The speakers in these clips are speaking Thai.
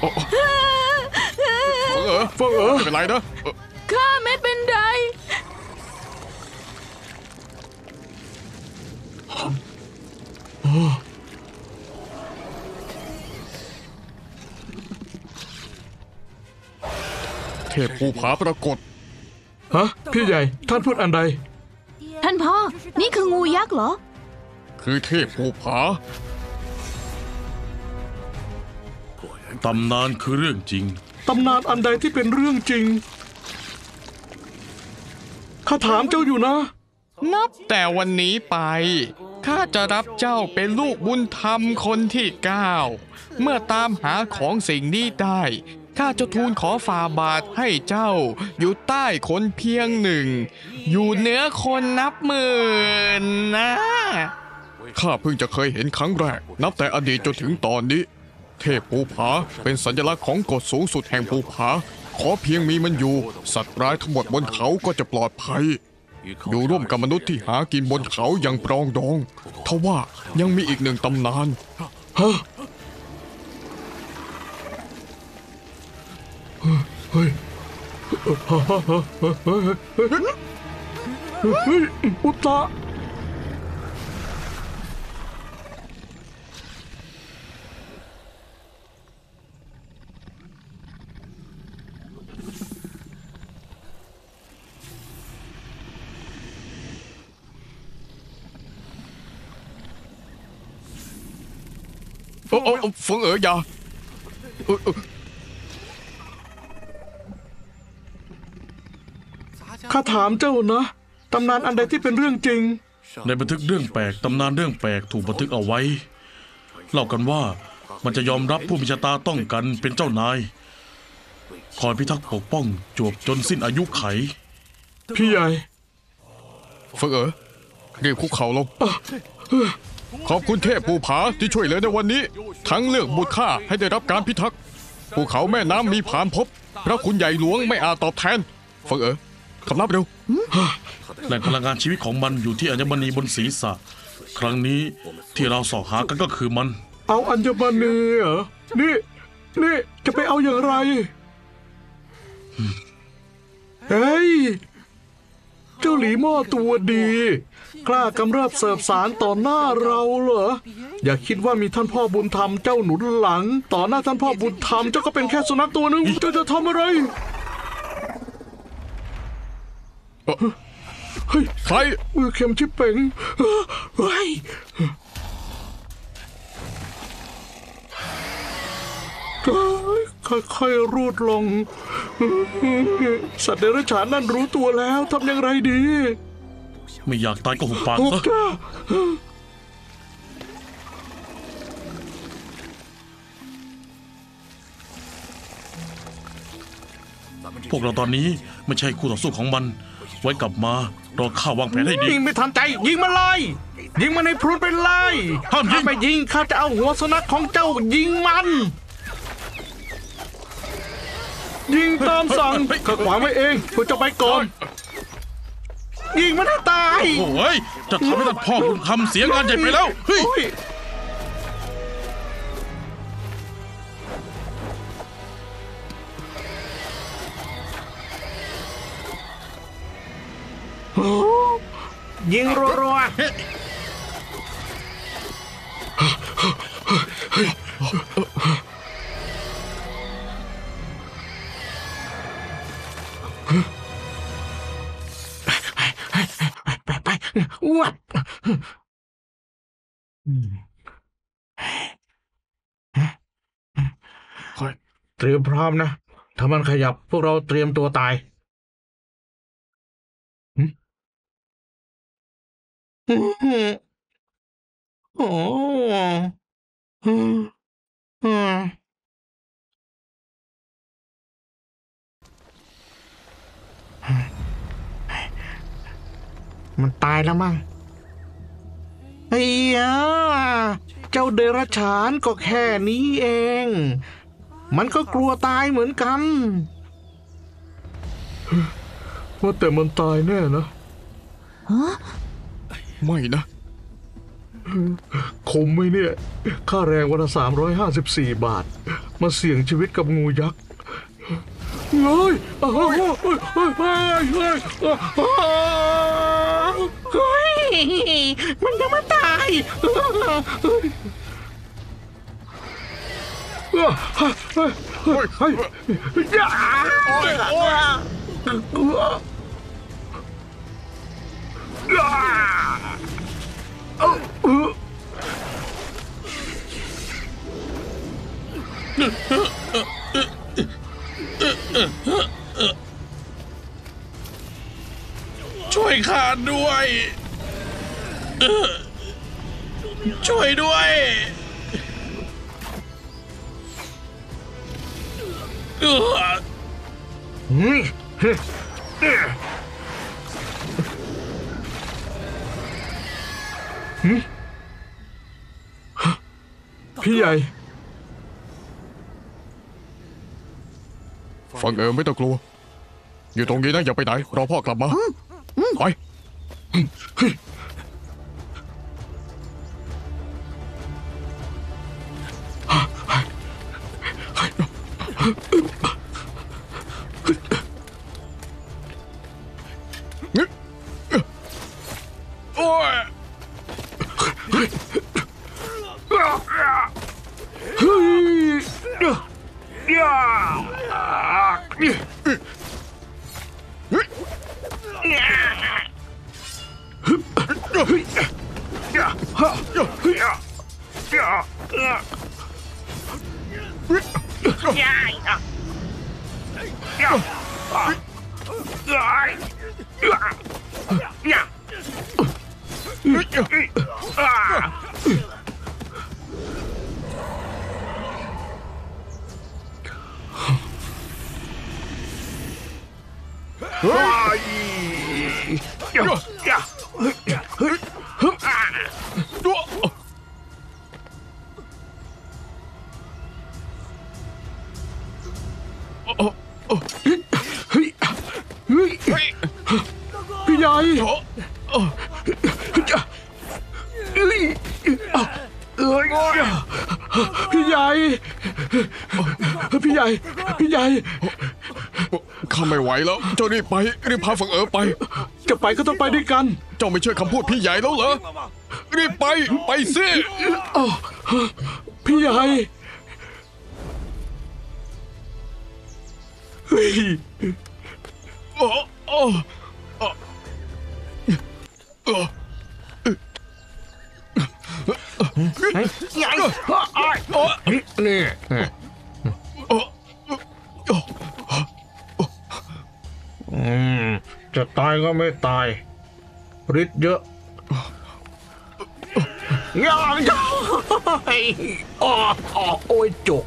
โอ้โอ้เฟิงเอ๋อเฟิงเอ๋อไม่เป็นไรนะเอ่อข้าไม่เป็นไร เทพภูผาปรากฏ ฮะ พี่ใหญ่ ท่านพูดอันใด ท่านพ่อ นี่คืองูยักษ์เหรอ คือเทพภูผา ตำนานคือเรื่องจริง ตำนานอันใดที่เป็นเรื่องจริง ข้าถามเจ้าอยู่นะ นับแต่วันนี้ไป ข้าจะรับเจ้าเป็นลูกบุญธรรมคนที่เก้าเมื่อตามหาของสิ่งนี้ได้ ข้าจะทูลขอฝ่าบาทให้เจ้า อยู่ใต้คนเพียงหนึ่ง อยู่เหนือคนนับหมื่นนะ ข้าเพิ่งจะเคยเห็นครั้งแรก นับแต่อดีตจนถึงตอนนี้ เทพภูผาเป็นสัญลักษณ์ของกฎสูงสุดแห่งภูผา ขอเพียงมีมันอยู่ สัตว์ร้ายทั้งหมดบนเขาก็จะปลอดภัย อยู่ร่วมกับมนุษย์ที่หากินบนเขาอย่างปรองดองทว่ายังมีอีกหนึ่งตำนานฮะเฮ้ยเฮ้ยอุตตะโอ้โอ้โอ้เฟิง เอ๋ออย่าเออเออข้าถามเจ้านะตำนานอันใดที่เป็นเรื่องจริง ในบันทึกเรื่องแปลกตำนานเรื่องแปลกถูกบันทึกเอาไว้ เล่ากันว่ามันจะยอมรับผู้มีชะตาต้องกันเป็นเจ้านาย คอยพิทักษ์ปกป้องจวบจนสิ้นอายุไข พี่ใหญ่เฟิงเอ๋อรีบคุกเข่าลง ขอบคุณเทพภูผาที่ช่วยเหลือในวันนี้ ทั้งเลือกบุตรข้าให้ได้รับการพิทักษ์ภูเขาแม่น้ำมีผานพบพระคุณใหญ่หลวงไม่อาจตอบแทนเฟิงเอ๋อคำนับเร็วแหล่งพลังงานชีวิตของมันอยู่ที่อัญมณีบนศีรษะ ครั้งนี้ที่เราสอบหากันก็คือมัน เอาอัญมณีเหรอนี่นี่จะไปเอาอย่างไร หลีหม้อตัวดี กล้ากำเริบเสิร์ฟสารต่อหน้าเราเหรอ อย่าคิดว่ามีท่านพ่อบุญธรรมเจ้าหนุนหลัง ต่อหน้าท่านพ่อบุญธรรมเจ้าก็เป็นแค่สุนัขตัวหนึ่งเจ้าจะทำอะไรเฮ้ยใครมือเข็มชิบเป่งเฮ้ย ค่อยๆรูดลง สัตว์เดรัจฉานนั่นรู้ตัวแล้วทำอย่างไรดี ไม่อยากตายก็หุบปากโอ้ซะจ้าพวกเราตอนนี้ไม่ใช่คู่ต่อสู้ของมัน ไว้กลับมารอข้าวางแผนให้ดี ยิงไม่ทันใจ ยิงมันเลยยิงมันให้พรุนไปเลยห้ามยิง ถ้ไปยิงข้าจะเอาหัวสุนัขของเจ้ายิงมัน ยิงตามสั่งข้าขวางไว้เองพวกเจ้าไปก่อน ยิงมันให้ตาย โอ้ยจะทำให้ท่านพ่อบุญธรรมเสียงานใหญ่ไปแล้วเฮ้ยโอ้ยโอ้ยิงรัวๆ วัดเตรียมพร้อมนะ ถ้ามันขยับพวกเราเตรียมตัวตายหึโอ้ มอืมมันตายแล้วมั้งไอ้ยาเจ้าเดรัจฉานก็แค่นี้เอง มันก็กลัวตายเหมือนกัน ว่าแต่มันตายแน่นะไม่นะ คมไหมเนี่ย ค่าแรงวันละ354บาท มาเสี่ยงชีวิตกับงูยักษ์เฮ้ยเฮ้ยเฮ้ยเฮ้ยเฮ้ยเฮ้ยเฮ้ย มันยังไม่ตายเฮ้ยเฮ้ยเฮ้ยเฮ้ยช่วยข้าด้วย ช่วยด้วยเออพี่ใหญ่ ฟังเออไม่ต้องกลัว อยู่ตรงนี้นะอย่าไปไหนรอพ่อกลับมาไป โอ้ เฮ้ยอย่าเฮ้ยเฮ้ยพี่ใหญ่เฮ้ยเอ้ยพี่ใหญ่พี่ใหญ่พี่ใหญ่ข้าไม่ไหวแล้ว เจ้ารีบไปรีบพาฝังเอ๋อไป จะไปก็ต้องไปด้วยกัน เจ้าไม่เชื่อคำพูดพี่ใหญ่แล้วเหรอรีบไปไปสิพี่ใหญ่ ฮ้ยโอ้โอ้โอ้โอ้ใหญ่นี่โอ้โอ้อืมจะตายก็ไม่ตายฤทธิ์เยอะยังยังอ๋ออ๋อโอ้ยจุก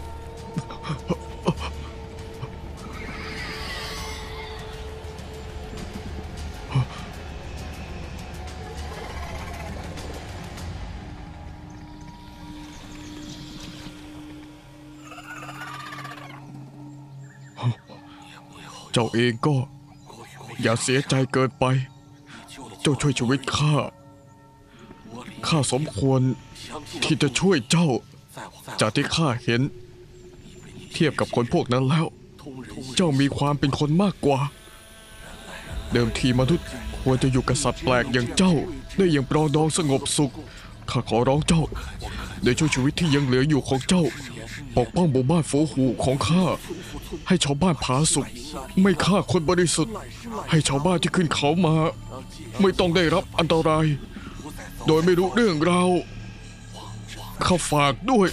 เจ้าเองก็ อย่าเสียใจเกินไป เจ้าช่วยชีวิตข้า ข้าสมควรที่จะช่วยเจ้า จากที่ข้าเห็น เทียบกับคนพวกนั้นแล้ว เจ้ามีความเป็นคนมากกว่า เดิมทีมนุษย์ควรจะอยู่กับสัตว์แปลกอย่างเจ้า ได้อย่างปรองดองสงบสุข ข้าขอร้องเจ้าได้ช่วยชีวิตที่ยังเหลืออยู่ของเจ้า ปกป้องหมู่บ้านโฟหูของข้า ให้ชาวบ้านผาสุกไม่ฆ่าคนบริสุทธิ์ ให้ชาวบ้านที่ขึ้นเขามา ไม่ต้องได้รับอันตราย โดยไม่รู้เรื่องราวข้าฝากด้วย